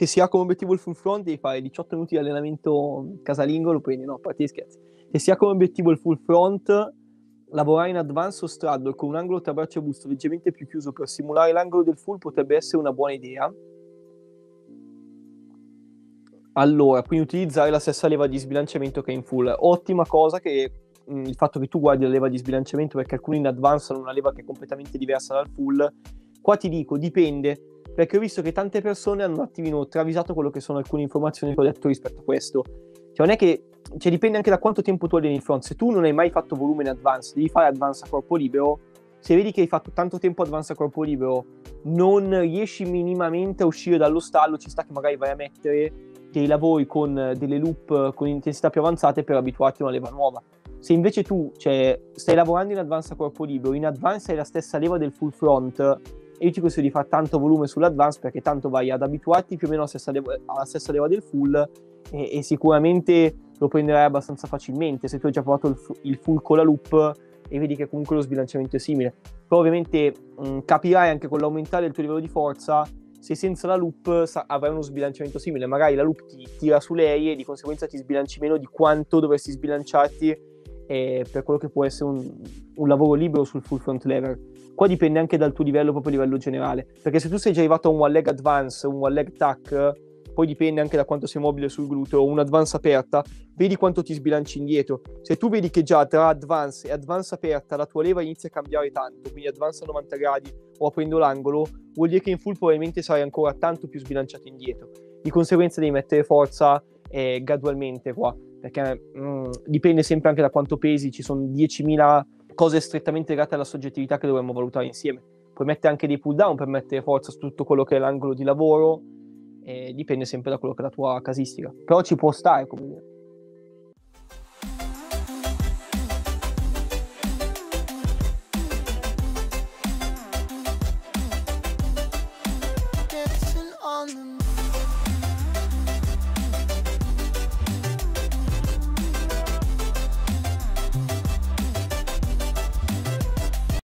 se si ha come obiettivo il full front devi fare 18 minuti di allenamento casalingo, lo prendi, no, gli scherzi. Se si ha come obiettivo il full front, lavorare in advance o straddle con un angolo tra braccio e busto leggermente più chiuso per simulare l'angolo del full potrebbe essere una buona idea. Allora, quindi utilizzare la stessa leva di sbilanciamento che in full. Ottima cosa che mh, il fatto che tu guardi la leva di sbilanciamento perché alcuni in advance hanno una leva che è completamente diversa dal full. Qua ti dico, dipende, perché ho visto che tante persone hanno un attimino travisato quello che sono alcune informazioni che ho detto rispetto a questo. Cioè non è che, cioè dipende anche da quanto tempo tu alleni il front. Se tu non hai mai fatto volume in advance, devi fare advance a corpo libero, se vedi che hai fatto tanto tempo advance a corpo libero, non riesci minimamente a uscire dallo stallo, ci sta che magari vai a mettere dei lavori con delle loop con intensità più avanzate per abituarti a una leva nuova. Se invece tu cioè, stai lavorando in advance a corpo libero, in advance hai la stessa leva del full front, e io ti consiglio di fare tanto volume sull'advance perché tanto vai ad abituarti più o meno alla stessa leva, alla stessa leva del full e, e, sicuramente lo prenderai abbastanza facilmente se tu hai già provato il, il, full con la loop e vedi che comunque lo sbilanciamento è simile. Però ovviamente mh, capirai anche con l'aumentare il tuo livello di forza se senza la loop sa- avrai uno sbilanciamento simile, magari la loop ti tira su lei e di conseguenza ti sbilanci meno di quanto dovresti sbilanciarti eh, per quello che può essere un, un, lavoro libero sul full front lever. Qua dipende anche dal tuo livello, proprio a livello generale, perché se tu sei già arrivato a un one leg advance, un one leg tack, poi dipende anche da quanto sei mobile sul gluteo, un advance aperta, vedi quanto ti sbilanci indietro. Se tu vedi che già tra advance e advance aperta la tua leva inizia a cambiare tanto, quindi advance a 90 gradi o aprendo l'angolo, vuol dire che in full probabilmente sarai ancora tanto più sbilanciato indietro. Di conseguenza devi mettere forza eh, gradualmente qua, perché mh, mm, dipende sempre anche da quanto pesi, ci sono 10.000 cose strettamente legate alla soggettività che dovremmo valutare insieme. Puoi mettere anche dei pull down per mettere forza su tutto quello che è l'angolo di lavoro, e dipende sempre da quello che è la tua casistica. Però ci può stare on